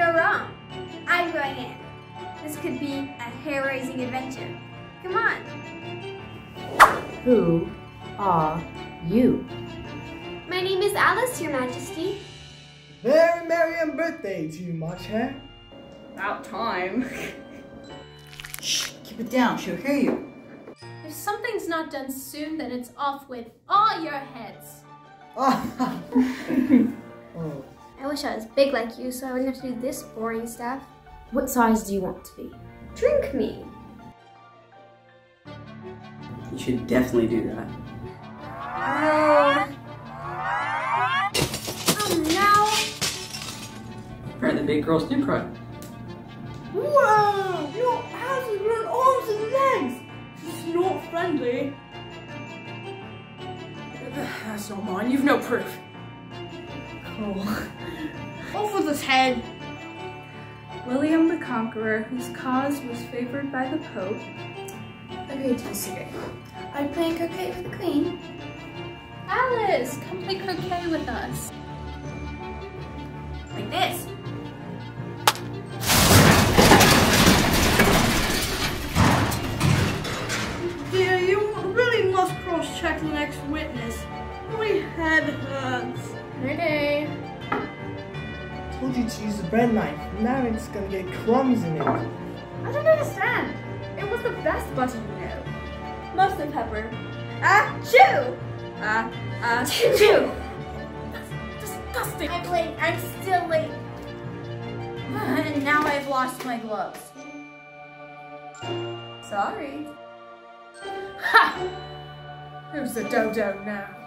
go wrong? I'm going in. This could be a hair-raising adventure. Come on. Who are you? My name is Alice, Your Majesty. Very merry and birthday to you, March Hare. About time. Shh, keep it down, she'll hear you. If something's not done soon, then it's off with all your heads. oh. I wish I was big like you so I wouldn't have to do this boring stuff. What size do you want to be? Drink me. You should definitely do that. Oh. Oh Apparently big girls do cry. Wow! Your ass has grown arms and legs! This is not friendly. That's not mine, you've no proof. Cool. Off with his head! William the Conqueror, whose cause was favored by the Pope, agreed to disagree. I'm playing croquet with the queen. Alice, come play croquet with us. Like this. Dear, you really must cross-check the next witness. My head hurts. Okay. Told you to use the bread knife. Now it's gonna get crumbs in it. I don't understand. It was the best butter you know. Mostly pepper. Ah, chew! Ah, ah, chew! That's disgusting. I'm late. I'm still late. And now I've lost my gloves. Sorry. Ha! Who's the dodo now?